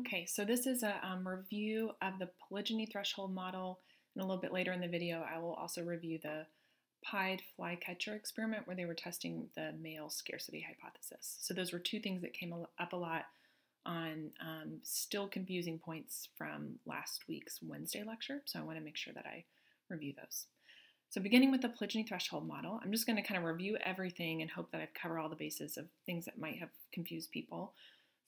Okay, so this is a um, review of the polygyny threshold model, and a little bit later in the video I will also review the pied flycatcher experiment where they were testing the male scarcity hypothesis. So those were two things that came up a lot on um, still confusing points from last week's Wednesday lecture, so I want to make sure that I review those. So beginning with the polygyny threshold model, I'm just going to kind of review everything and hope that I've covered all the bases of things that might have confused people.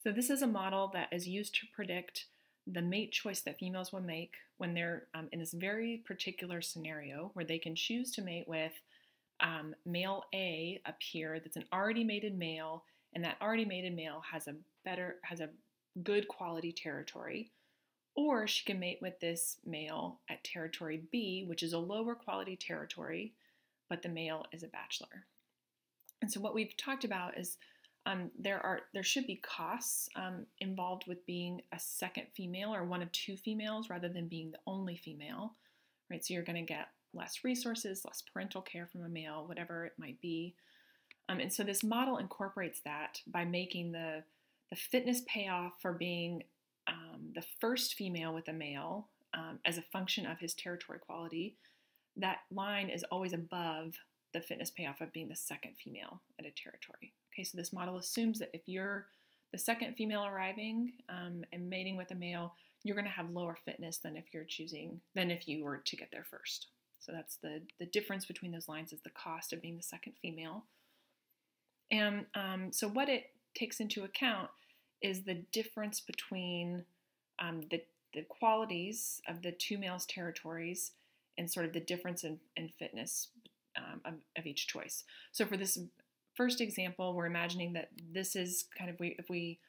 So this is a model that is used to predict the mate choice that females will make when they're um, in this very particular scenario where they can choose to mate with um, male A up here that's an already mated male, and that already mated male has a better, has a good quality territory. Or she can mate with this male at territory B, which is a lower quality territory, but the male is a bachelor. And so what we've talked about is um, there are there should be costs um, involved with being a second female or one of two females rather than being the only female, right? So you're going to get less resources, less parental care from a male, whatever it might be. Um, and so this model incorporates that by making the the fitness payoff for being um, the first female with a male um, as a function of his territory quality. That line is always above the fitness payoff of being the second female at a territory. Okay, so this model assumes that if you're the second female arriving um, and mating with a male, you're going to have lower fitness than if you're choosing than if you were to get there first. So that's the the difference between those lines is the cost of being the second female. And um, so what it takes into account is the difference between um, the the qualities of the two males' territories and sort of the difference in, in fitness um, of, of, each choice. So for this first example, we're imagining that this is kind of we, if we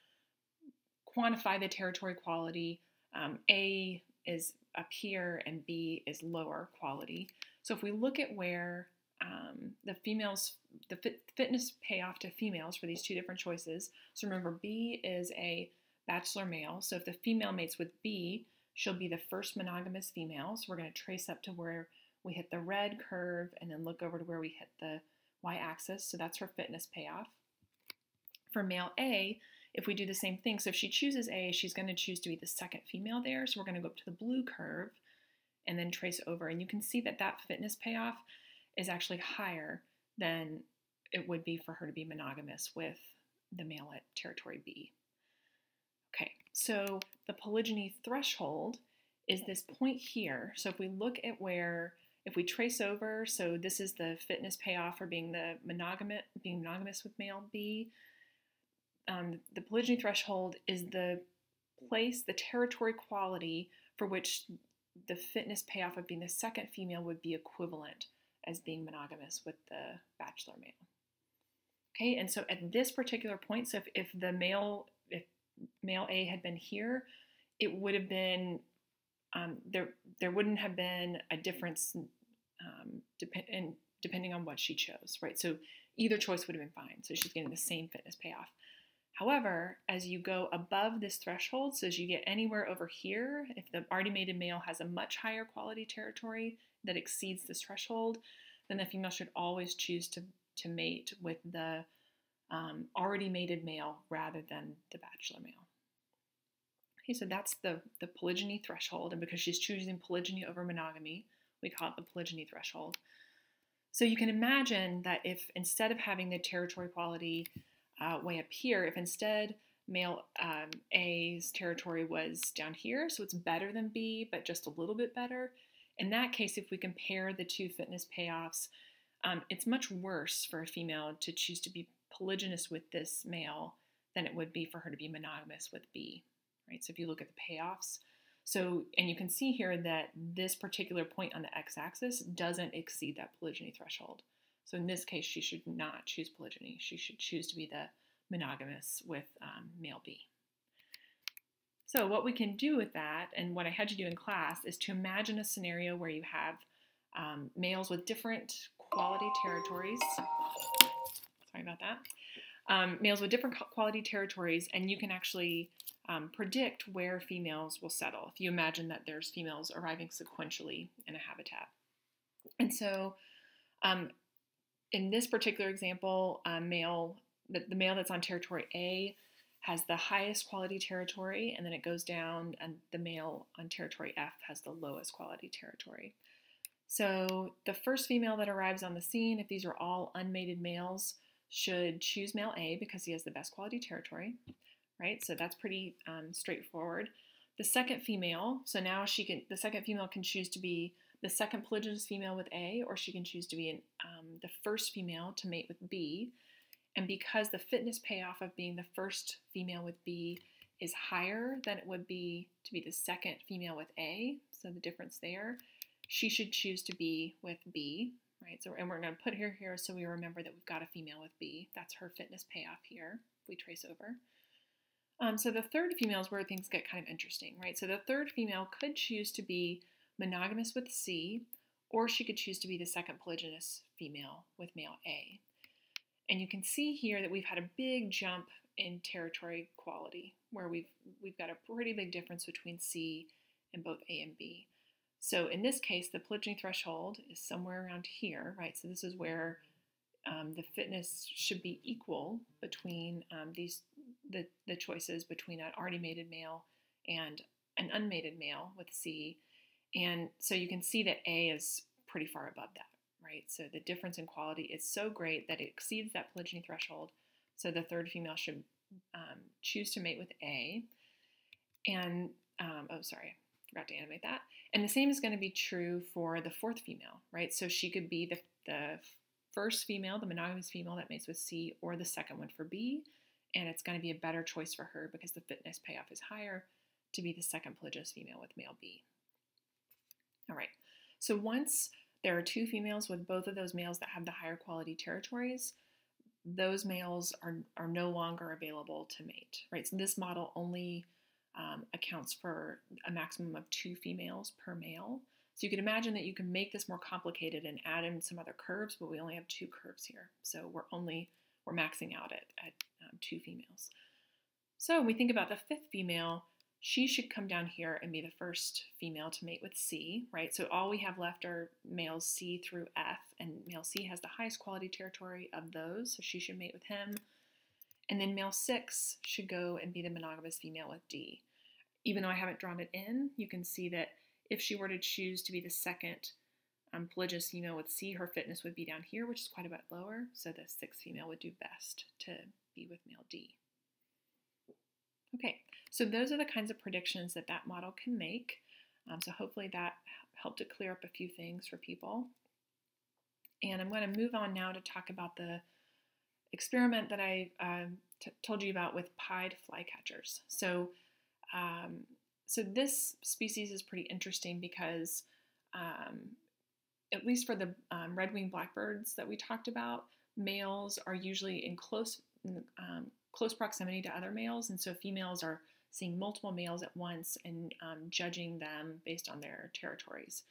quantify the territory quality, um, A is up here and B is lower quality. So if we look at where um, the females, the fit, fitness payoff to females for these two different choices. So remember, B is a bachelor male. So if the female mates with B, she'll be the first monogamous female. So we're going to trace up to where we hit the red curve and then look over to where we hit the y-axis, so that's her fitness payoff. For male A, if we do the same thing, so if she chooses A, she's going to choose to be the second female there, so we're going to go up to the blue curve and then trace over, and you can see that that fitness payoff is actually higher than it would be for her to be monogamous with the male at territory B. Okay, so the polygyny threshold is this point here. So if we look at where if we trace over, so this is the fitness payoff for being the monogamous, being monogamous with male B. Um, the polygyny threshold is the place, the territory quality for which the fitness payoff of being the second female would be equivalent as being monogamous with the bachelor male. Okay, and so at this particular point, so if, if the male, if male A had been here, it would have been um, there there wouldn't have been a difference um, depend, depending on what she chose, right? So either choice would have been fine. So she's getting the same fitness payoff. However, as you go above this threshold, so as you get anywhere over here, if the already mated male has a much higher quality territory that exceeds this threshold, then the female should always choose to, to mate with the um, already mated male rather than the bachelor male. Okay, so that's the, the polygyny threshold, and because she's choosing polygyny over monogamy, we call it the polygyny threshold. So you can imagine that if instead of having the territory quality uh, way up here, if instead male um, A's territory was down here, so it's better than B, but just a little bit better. In that case, if we compare the two fitness payoffs, um, it's much worse for a female to choose to be polygynous with this male than it would be for her to be monogamous with B right? So if you look at the payoffs, so, and you can see here that this particular point on the x-axis doesn't exceed that polygyny threshold. So in this case, she should not choose polygyny. She should choose to be the monogamous with um, male B. So what we can do with that, and what I had you do in class, is to imagine a scenario where you have um, males with different quality territories. Sorry about that. Um, males with different quality territories, and you can actually um, predict where females will settle if you imagine that there's females arriving sequentially in a habitat. And so um, in this particular example, male, the, the, male that's on territory A has the highest quality territory, and then it goes down, and the male on territory F has the lowest quality territory. So the first female that arrives on the scene, if these are all unmated males, should choose male A because he has the best quality territory, right? So that's pretty um, straightforward. The second female, so now she can, the second female can choose to be the second polygynous female with A, or she can choose to be an, um, the first female to mate with B. And because the fitness payoff of being the first female with B is higher than it would be to be the second female with A, so the difference there, she should choose to be with B, right? So, and we're going to put her here so we remember that we've got a female with B. That's her fitness payoff here. We trace over. Um, so the third female is where things get kind of interesting, right? So the third female could choose to be monogamous with C, or she could choose to be the second polygynous female with male A. And you can see here that we've had a big jump in territory quality, where we've, we've got a pretty big difference between C and both A and B. So in this case, the polygyny threshold is somewhere around here, right? So this is where um, the fitness should be equal between um, these the, the choices between an already mated male and an unmated male with C. And so you can see that A is pretty far above that right? So the difference in quality is so great that it exceeds that polygyny threshold. So the third female should um, choose to mate with A. And, um, oh, sorry, forgot to animate that. And the same is going to be true for the fourth female, right? So she could be the, the first female, the monogamous female that mates with C, or the second one for B. And it's going to be a better choice for her because the fitness payoff is higher to be the second polygynous female with male B. All right, so once there are two females with both of those males that have the higher quality territories. Those males are, are no longer available to mate, right? So this model only um, accounts for a maximum of two females per male. So you can imagine that you can make this more complicated and add in some other curves, but we only have two curves here. So we're only, we're maxing out at, at um, two females. So when we think about the fifth female, she should come down here and be the first female to mate with C, right? So all we have left are males C through F, and male C has the highest quality territory of those, so she should mate with him. And then male 6 should go and be the monogamous female with D. Even though I haven't drawn it in, you can see that if she were to choose to be the second um, polygynous female with C, her fitness would be down here, which is quite a bit lower, so the sixth female would do best to be with male D. Okay, so those are the kinds of predictions that that model can make. Um, so hopefully that helped to clear up a few things for people. And I'm going to move on now to talk about the experiment that I um, told you about with pied flycatchers. So, um, so this species is pretty interesting because, um, at least for the um, red-winged blackbirds that we talked about, males are usually in close um, close proximity to other males, and so females are seeing multiple males at once and um, judging them based on their territories.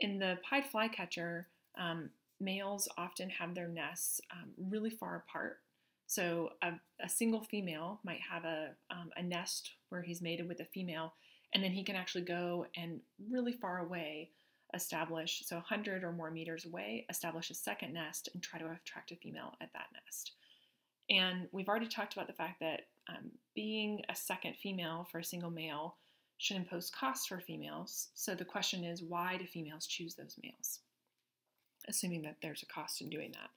In the pied flycatcher, um, males often have their nests um, really far apart. So a, a, single female might have a, um, a nest where he's mated with a female, and then he can actually go and really far away establish, so 100 or more meters away, establish a second nest and try to attract a female at that nest. And we've already talked about the fact that um, being a second female for a single male should impose costs for females. So the question is, why do females choose those males? Assuming that there's a cost in doing that.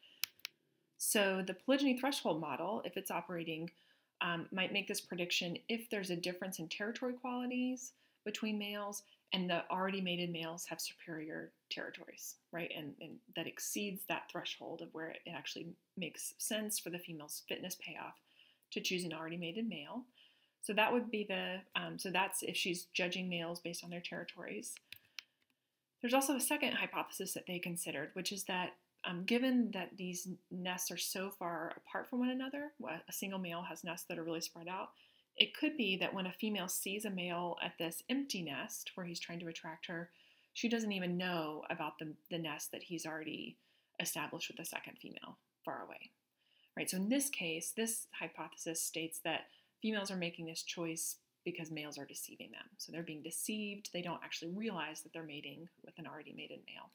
So the polygyny threshold model, if it's operating, um, might make this prediction if there's a difference in territory qualities between males and the already mated males have superior territories, right? And, and that exceeds that threshold of where it actually makes sense for the female's fitness payoff to choose an already mated male. So that would be the, um, so that's if she's judging males based on their territories. There's also a second hypothesis that they considered, which is that um, given that these nests are so far apart from one another, a single male has nests that are really spread out, it could be that when a female sees a male at this empty nest where he's trying to attract her, she doesn't even know about the, the nest that he's already established with the second female far away. Right? So in this case, this hypothesis states that females are making this choice because males are deceiving them. So they're being deceived. They don't actually realize that they're mating with an already mated male.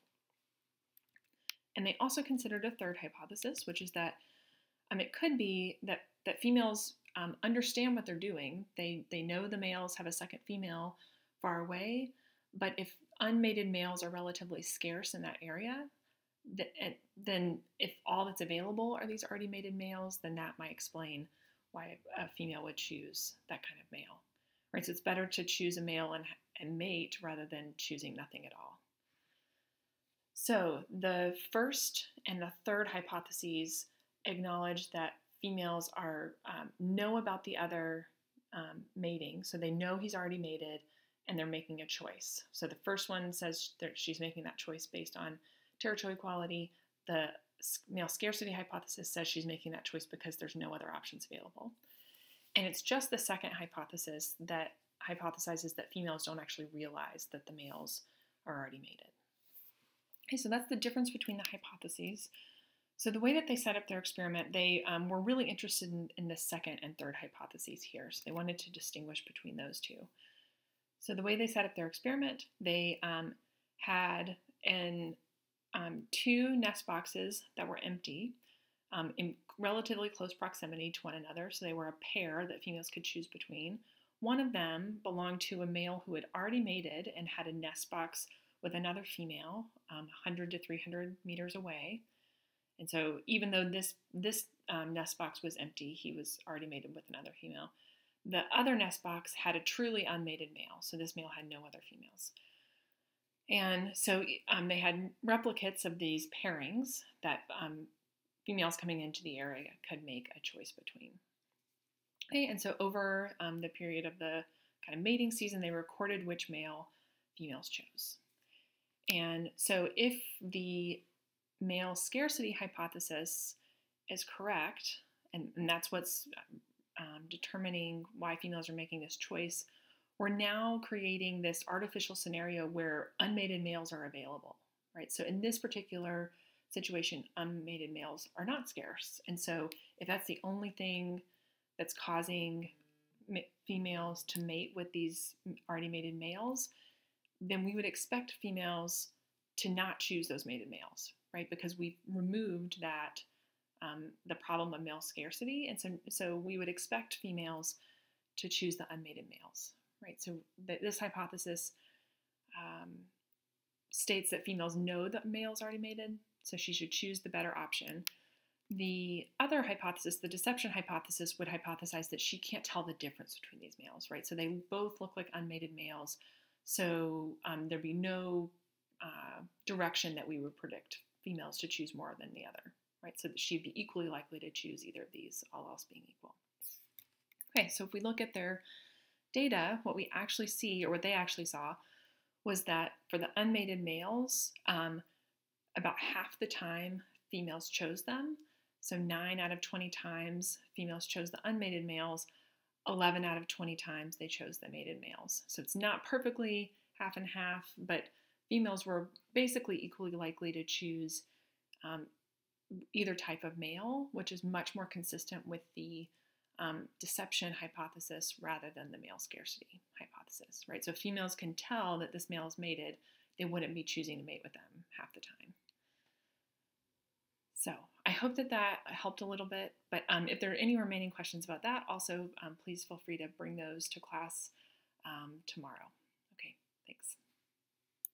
And they also considered a third hypothesis, which is that um, it could be that, that females um, understand what they're doing. They they know the males have a second female far away, but if unmated males are relatively scarce in that area, then if all that's available are these already mated males, then that might explain why a female would choose that kind of male. Right? So it's better to choose a male and, and mate rather than choosing nothing at all. So the first and the third hypotheses acknowledge that females are um, know about the other um, mating, so they know he's already mated, and they're making a choice. So the first one says that she's making that choice based on territory quality. The male scarcity hypothesis says she's making that choice because there's no other options available. And it's just the second hypothesis that hypothesizes that females don't actually realize that the males are already mated. Okay, so that's the difference between the hypotheses. So the way that they set up their experiment, they um, were really interested in, in the second and third hypotheses here. So they wanted to distinguish between those two. So the way they set up their experiment, they um, had an um, two nest boxes that were empty um, in relatively close proximity to one another. So they were a pair that females could choose between. One of them belonged to a male who had already mated and had a nest box with another female, um, 100 to 300 meters away. And so, even though this this um, nest box was empty, he was already mated with another female. The other nest box had a truly unmated male, so this male had no other females. And so um, they had replicates of these pairings that um, females coming into the area could make a choice between. Okay, and so over um, the period of the kind of mating season, they recorded which male females chose. And so if the male scarcity hypothesis is correct, and, and that's what's um, determining why females are making this choice, we're now creating this artificial scenario where unmated males are available, right? So in this particular situation, unmated males are not scarce. And so if that's the only thing that's causing females to mate with these already mated males, then we would expect females to not choose those mated males, right? Because we've removed that um, the problem of male scarcity, and so so we would expect females to choose the unmated males, right? So th- this hypothesis um, states that females know that males already mated, so she should choose the better option. The other hypothesis, the deception hypothesis, would hypothesize that she can't tell the difference between these males, right? So they both look like unmated males, so um, there'd be no uh, direction that we would predict females to choose more than the other, right? So that she'd be equally likely to choose either of these, all else being equal. Okay, so if we look at their data, what we actually see, or what they actually saw, was that for the unmated males, um, about half the time females chose them. So 9 out of 20 times females chose the unmated males, 11 out of 20 times they chose the mated males. So it's not perfectly half and half, but females were basically equally likely to choose um, either type of male, which is much more consistent with the um, deception hypothesis rather than the male scarcity hypothesis, right? So females can tell that this male is mated, they wouldn't be choosing to mate with them half the time. So I hope that that helped a little bit, but um, if there are any remaining questions about that, also um, please feel free to bring those to class um, tomorrow. Okay, thanks.